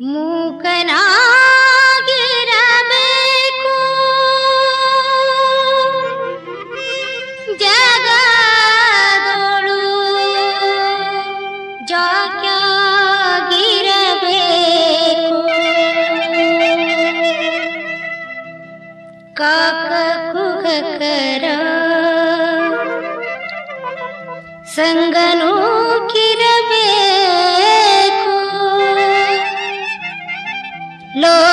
ಮೂಕನಾ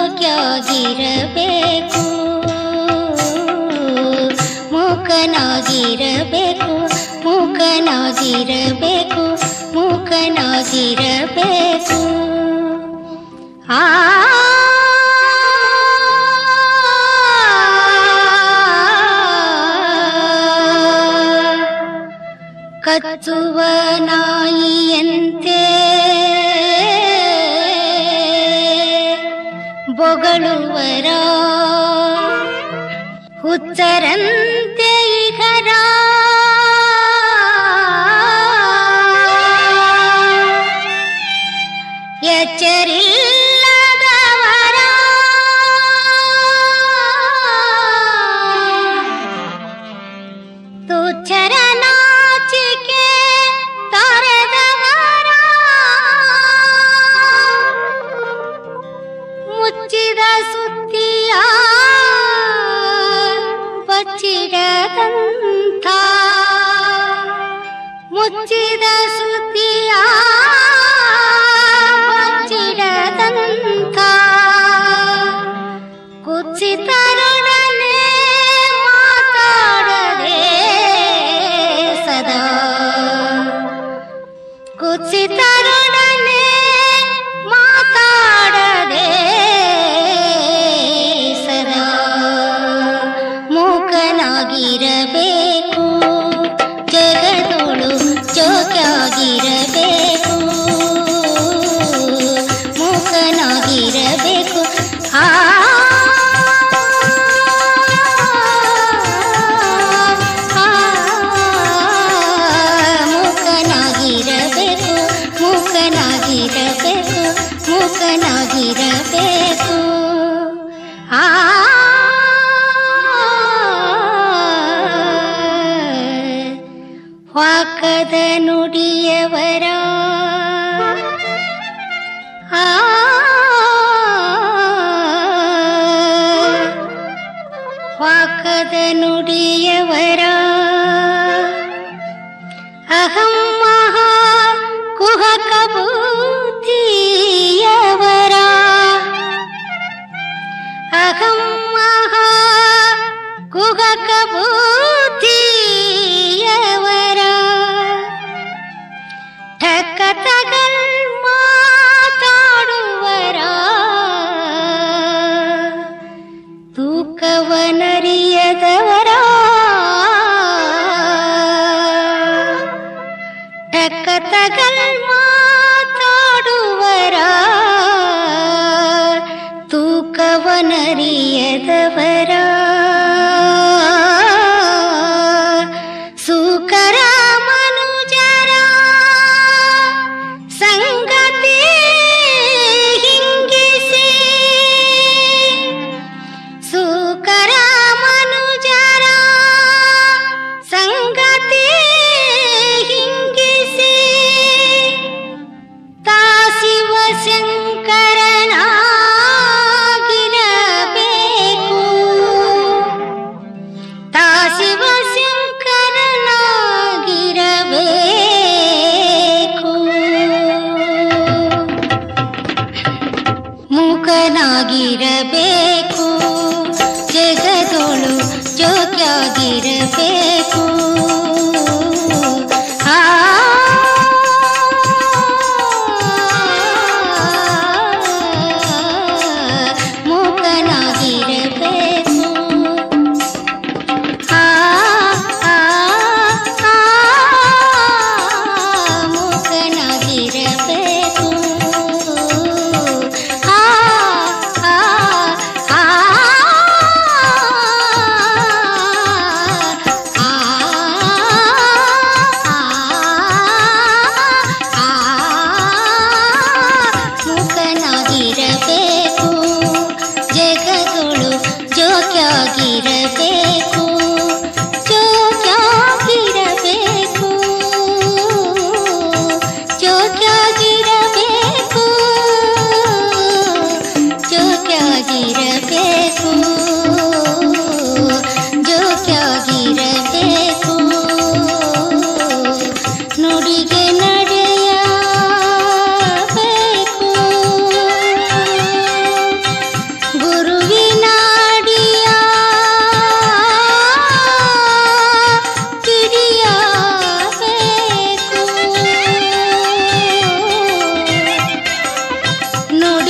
ोक्यगिरकु मुखनगिरकु ಆ क उच्चरन्ते हर सुिद ಮೂಕನಾಗಿರಬೇಕು ಆ ನರಿಯದವರ? ಸುಕರ ಮನುಜರ ಸಂಗತಿ ಹಿಂಗಿಸಿ? ಸುಕರ ಜಗದೊಳು ಜೋಗ್ಯಾಗಿರಬೇಕು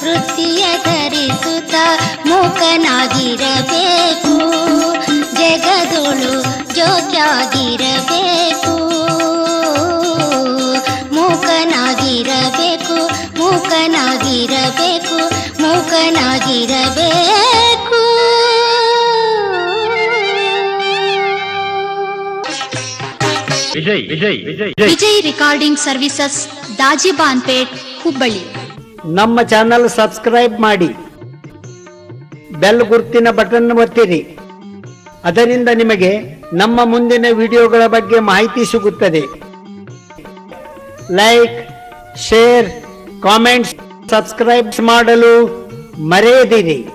ಕಲ್ಮನ ವೃತ್ತಿಯ ಧರಿಸುತ್ತ ಮೂಕನಾಗಿರಬೇಕು ಜಗದೊಳು ಜೋತ್ಯಾಗಿರಬೇಕು ಮೂಕನಾಗಿರಬೇಕು ಮೂಕನಾಗಿರಬೇಕು ಮೂಕನಾಗಿರಬೇಕು ವಿಜಯ್ ವಿಜಯ್ ವಿಜಯ್ ವಿಜಯ್ ರಿಕಾರ್ಡಿಂಗ್ ಸರ್ವಿಸಸ್ ದಾಜಿಬಾನ್ಪೇಟ್ ಹುಬ್ಬಳ್ಳಿ ನಮ್ಮ ಚಾನಲ್ ಸಬ್ಸ್ಕ್ರೈಬ್ ಮಾಡಿ. ಬೆಲ್ ಗುರುತಿನ ಬಟನ್ ಒತ್ತಿರಿ. ಅದರಿಂದ ನಿಮಗೆ ನಮ್ಮ ಮುಂದಿನ ವಿಡಿಯೋಗಳ ಬಗ್ಗೆ ಮಾಹಿತಿ ಸಿಗುತ್ತದೆ. ಲೈಕ್ ಶೇರ್ ಕಾಮೆಂಟ್ಸ್ ಸಬ್ಸ್ಕ್ರೈಬ್ ಮಾಡಲು ಮರೆಯದಿರಿ.